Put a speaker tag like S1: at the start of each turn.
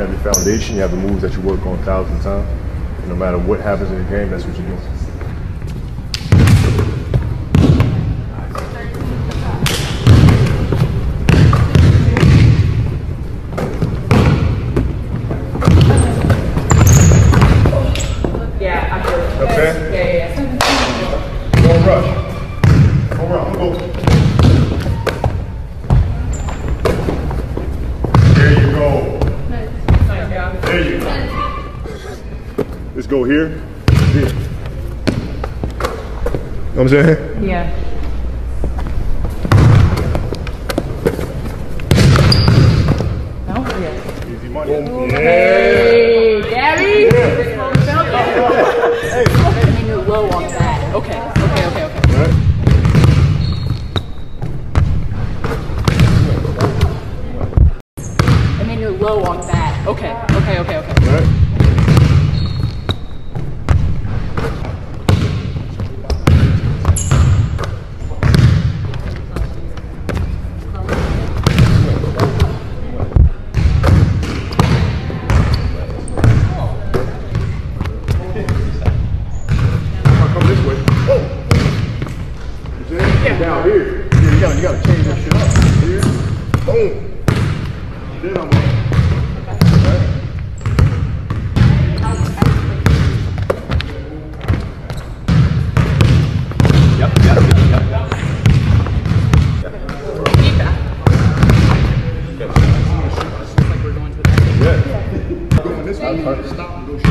S1: You have your foundation, you have the moves that you work on thousands of times. And no matter what happens in the game, that's what you're doing.
S2: Yeah, I feel it.
S1: Okay?
S2: Yeah, yeah, yeah.
S1: Don't rush. There you go. Let's go here. Here. You know what I'm saying?
S2: Yeah. No? Yeah.
S1: Easy money. Yeah.
S2: Hey, Gary! Hey, I mean, you're low on that. Okay, okay, okay, okay.
S1: All right.
S2: I you're low on that. Okay, okay, okay, okay.
S1: All right. Oh. Down here. You you gotta change that shit up. Yeah.